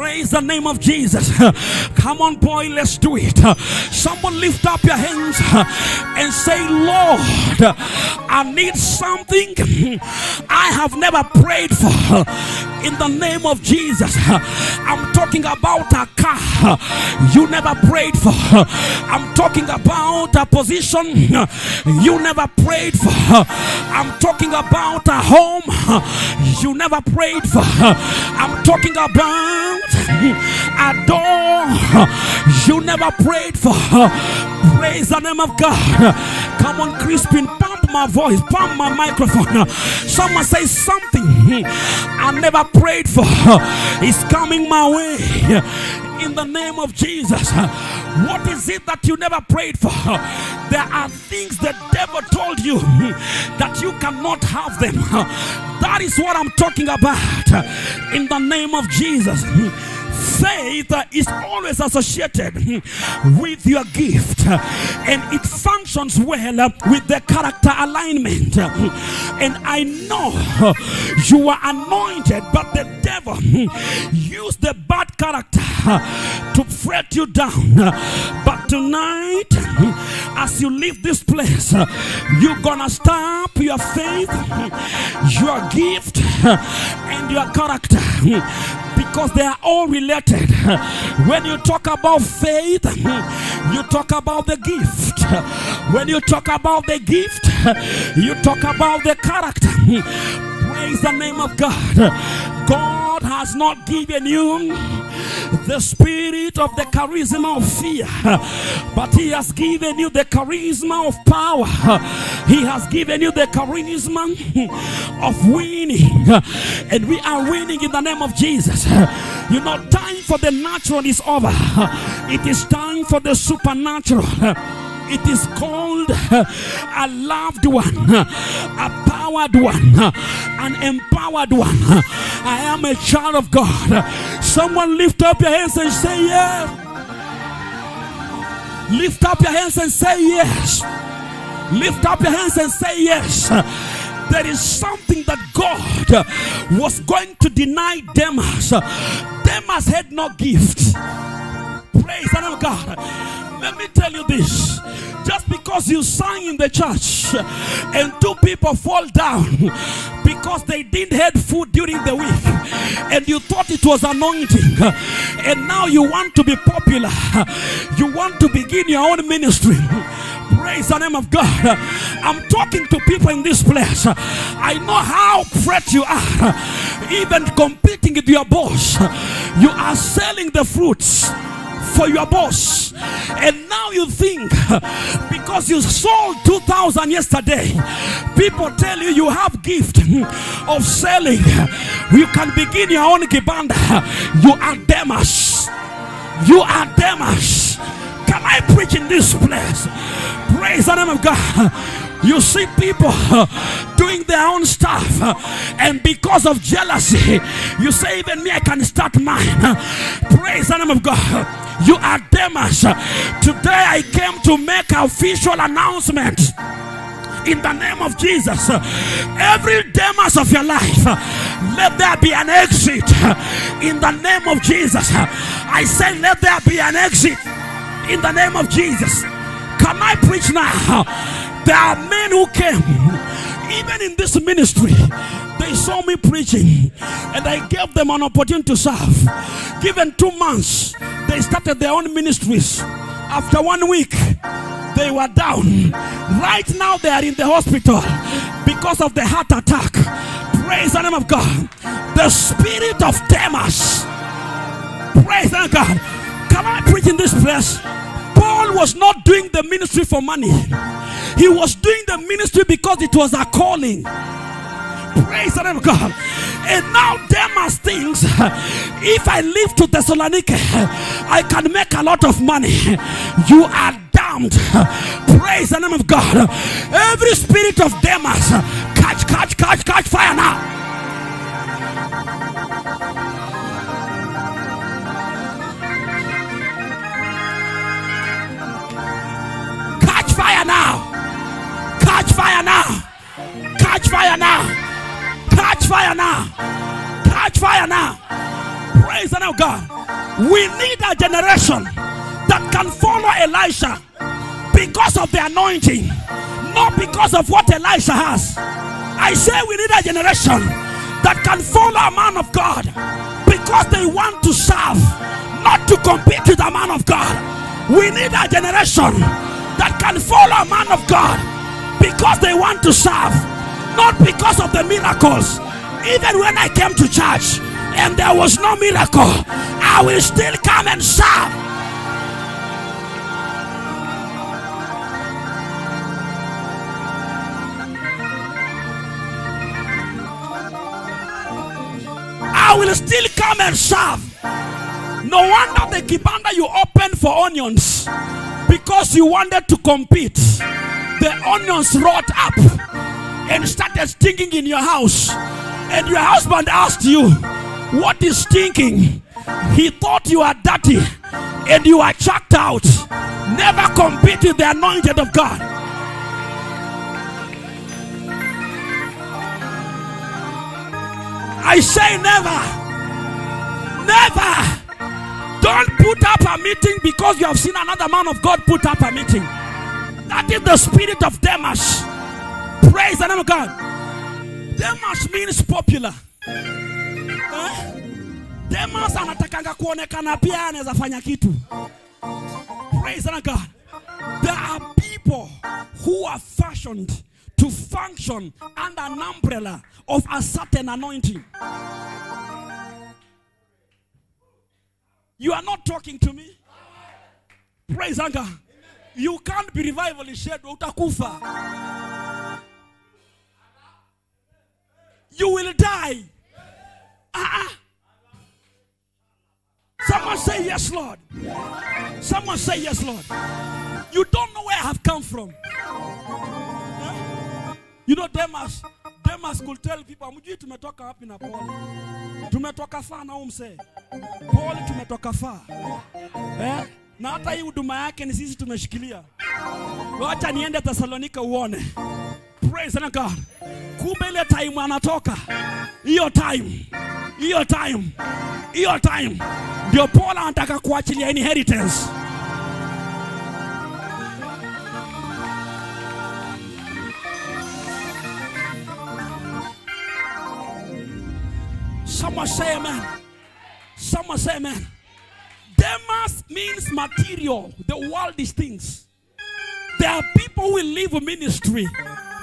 Praise the name of Jesus. Come on, boy, let's do it. Someone lift up your hands and say, Lord, I need something I have never prayed for. In the name of Jesus, I'm talking about a car you never prayed for. I'm talking about a position you never prayed for. I'm talking about a home you never prayed for. I'm talking about a door you never prayed for. her. Praise the name of God. Come on, Crispin, pump my voice, pump my microphone. Someone say something I never prayed for her. It's coming my way in the name of Jesus. What is it that you never prayed for? There are things the devil told you that you cannot have them. That is what I'm talking about in the name of Jesus faith is always associated with your gift and it functions well with the character alignment. And I know you are anointed, but the devil used the character uh, to fret you down. Uh, but tonight, uh, as you leave this place, you're gonna stop your faith, your gift, and your character because they are all related. When you talk about faith, you talk about the gift. When you talk about the gift, you talk about the character. Praise the name of God. God has not given you the spirit of the charisma of fear, but He has given you the charisma of power. He has given you the charisma of winning, and we are winning in the name of Jesus. You know, time for the natural is over, it is time for the supernatural. It is called a loved one, a powered one, an empowered one. I am a child of God. Someone lift up your hands and say yes. Lift up your hands and say yes. Lift up your hands and say yes. There is something that God was going to deny Demas. Demas had no gift. Praise the name of God. Let me tell you this. Just because you sang in the church and two people fall down because they didn't have food during the week and you thought it was anointing and now you want to be popular, you want to begin your own ministry. Praise the name of God. I'm talking to people in this place. I know how fret you are, even competing with your boss. You are selling the fruits for your boss. And now you think because you sold 2000 yesterday, people tell you you have gift of selling. You can begin your own kibanda. You are Demas. You are Demas. Can I preach in this place? Praise the name of God. You see people doing their own stuff, and because of jealousy, you say, Even me, I can start mine. Praise the name of God. You are Demas. Today, I came to make official announcement in the name of Jesus. Every Demas of your life, let there be an exit in the name of Jesus. I say, Let there be an exit in the name of Jesus. Can I preach now? There are men who came, even in this ministry, they saw me preaching, and I gave them an opportunity to serve. Given two months, they started their own ministries. After one week, they were down. Right now, they are in the hospital because of the heart attack. Praise the name of God. The spirit of Demas. Praise the God. Can I preach in this place? Paul was not doing the ministry for money. He was doing the ministry because it was a calling. Praise the name of God. And now Demas thinks if I leave to Thessalonica, I can make a lot of money. You are damned. Praise the name of God. Every spirit of Demas, catch, catch, catch, catch fire now. Catch fire now. Catch fire now. Catch fire now. Catch fire now. Catch fire now. Praise the name of God, we need a generation that can follow Elisha because of the anointing, not because of what Elisha has. I say we need a generation that can follow a man of God because they want to serve, not to compete with a man of God. We need a generation that can follow a man of God because they want to serve, not because of the miracles. Even when I came to church and there was no miracle, I will still come and serve. I will still come and serve. No wonder the kibanda you opened for onions because you wanted to compete. The onions rot up and started stinking in your house. And your husband asked you, What is stinking? He thought you are dirty and you are chucked out. Never compete with the anointed of God. I say never. Never. Don't put up a meeting because you have seen another man of God put up a meeting. That is the spirit of Demas. Praise the name of God. Demas means popular. Demas anatakanga kuonekana pia anaweza fanya kitu. Praise God. There are people who are fashioned to function under an umbrella of a certain anointing. You are not talking to me. Praise God. You can't be revival in shed utakufa. You will die. Say yes, Lord. Someone say yes, Lord. You don't know where I have come from. Eh? You know Demas, Demas could tell people, mjui tumetoka wapi na Paul. Tumetoka faa na umse. Paul tumetoka faa. Eh? Na hata hii huduma yake ni sisi tumeshikilia. Wacha niende Thessalonika uone. Praise the God. Kumbe ile time anatoka. Hiyo time. Hiyo time. Hiyo time. Ndio Paul anataka kuachilia inheritance. Someone say amen. Someone say amen. Demas means material. The world is things. There are people who leave ministry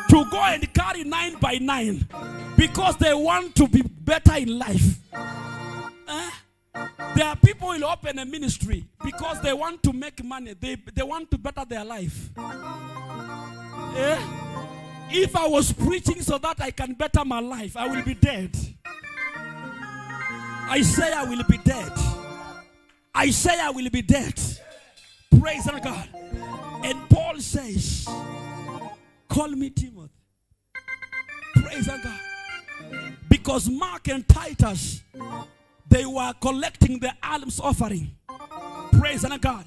to go and carry nine by nine because they want to be better in life. There are people who will open a ministry because they want to make money. They, they want to better their life. Eh? If I was preaching so that I can better my life, I will be dead. I say I will be dead. I say I will be dead. Praise God. And Paul says, Call me Timothy. Praise God. Because Mark and Titus, they were collecting the alms offering. Praise and God.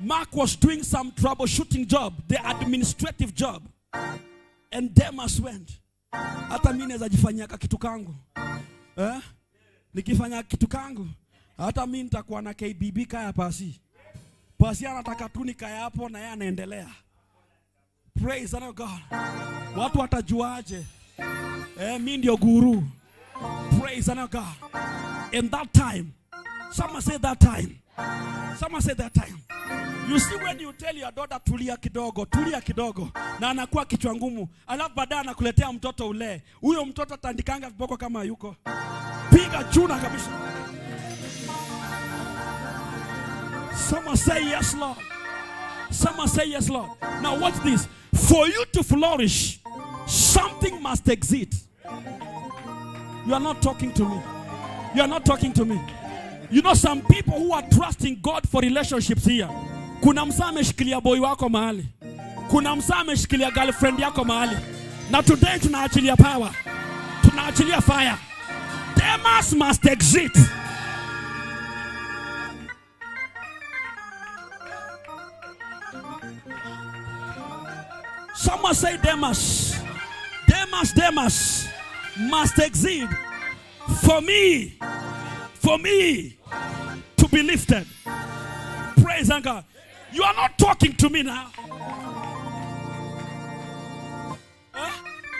Mark was doing some troubleshooting job, the administrative job. And Demas went. Hata mimi naweza jifanyia kitu kangu. Eh? nikifanya kitu kangu hata mimi nitakuwa na KBB kaya pasi pasi anataka tu nikae hapo na yeye anaendelea praise and God watu watajuaje eh, mimi ndio guru praise the name God in that time someone say that time someone say that time You see when you tell your daughter tulia kidogo, tulia kidogo, na anakuwa kichwa ngumu, alafu baadaye anakuletea mtoto ule. huyo mtoto atandikanga viboko kama yuko piga chuna kabisa. Someone say yes, Lord. Someone say yes, Lord. Now watch this. For you to flourish, something must exist. You are not talking to me. You are not talking to me. You know some people who are trusting God for relationships here. Kuna msaa ameshikilia boy wako mahali. Kuna msaa ameshikilia girlfriend yako mahali. Na today tunaachilia power. Tunaachilia fire. Demas must exit. Someone say Demas. Demas, Demas must exceed For me, for me, to be lifted. Praise and God. You are not talking to me now.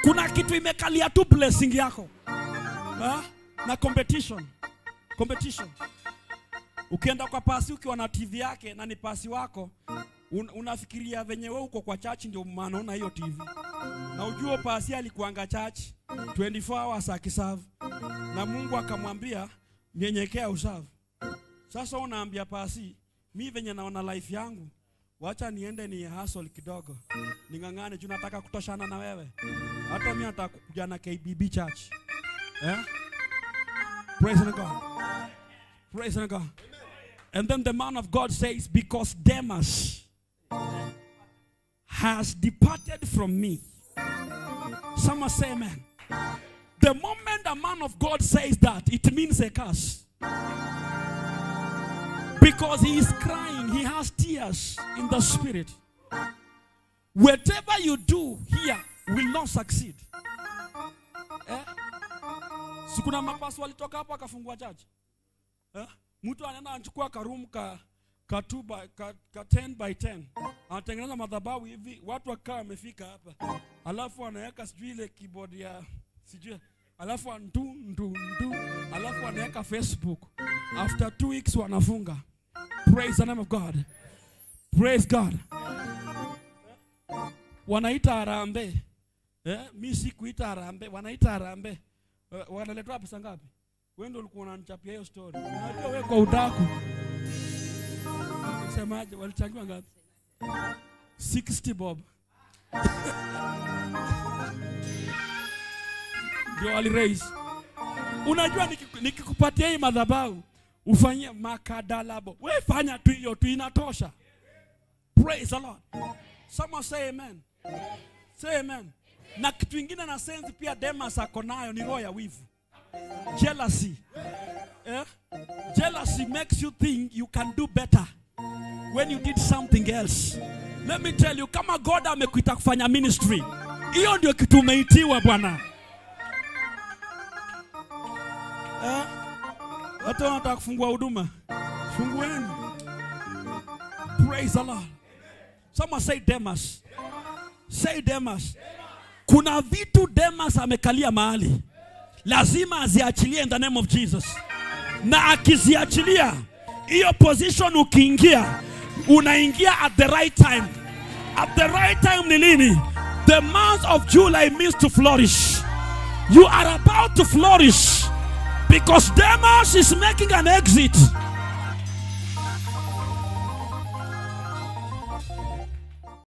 Kuna kitu imekalia tu blessing yako. Na competition. Competition. Ukienda kwa pasi ukiwa na TV yake na ni pasi wako, un, unafikiria venye wewe uko kwa church ndio maana una hiyo TV. Na ujuo pasi alikuanga church 24 hours akiserve. Na Mungu akamwambia nyenyekea userve. Sasa unaambia pasi, mi venye naona life yangu, wacha niende ni hustle kidogo, ning'ang'ane juu nataka kutoshana na wewe. Hata mi nataka kukuja na KBB church eh? Praise God. Praise God. And then the man of God says, Because Demas has departed from me. Someone say amen. The moment a man of God says that, it means a curse. Because he is crying, he has tears in the spirit. Whatever you do here will not succeed. Eh? Sikuna mapasu walitoka hapa akafungua church. Eh? Mtu anaenda anachukua karumu ka ka two by ka, ka 10 by 10. Anatengeneza madhabahu hivi, watu wakaa wamefika hapa. Alafu anaweka sijui ile keyboard ya sijui alafu ndu ndu ndu alafu anaweka Facebook. After two weeks wanafunga. Praise the name of God. Praise God. Wanaita arambe Eh, mi sikuita arambe, wanaita arambe. Eh, Wanaletwa pesa ngapi? Wewe ndio ulikuwa unanichapia hiyo story. Unajua wewe kwa udaku. Semaje walichangiwa ngapi? 60 bob. Ndio wali raise. Unajua nikiku- nikikupatia hii madhabahu ufanyie makadalabo. Wewe fanya tu hiyo tu inatosha. Praise the Lord. Someone say amen. Say amen. Na kitu ingine na sense pia Demas ako nayo ni roho ya wivu. Jealousy. Eh? Jealousy makes you think you can do better when you did something else. Let me tell you, kama God amekuita kufanya ministry, hiyo ndio kitu umeitiwa bwana. Eh? Hata wanataka kufungua huduma, fungueni. Praise the Lord. Someone say Demas. Say Demas. Kuna vitu Demas amekalia mahali, lazima aziachilie in the name of Jesus, na akiziachilia hiyo position, ukiingia unaingia at the right time. At the right time ni lini? The month of July means to flourish. You are about to flourish because Demas is making an exit.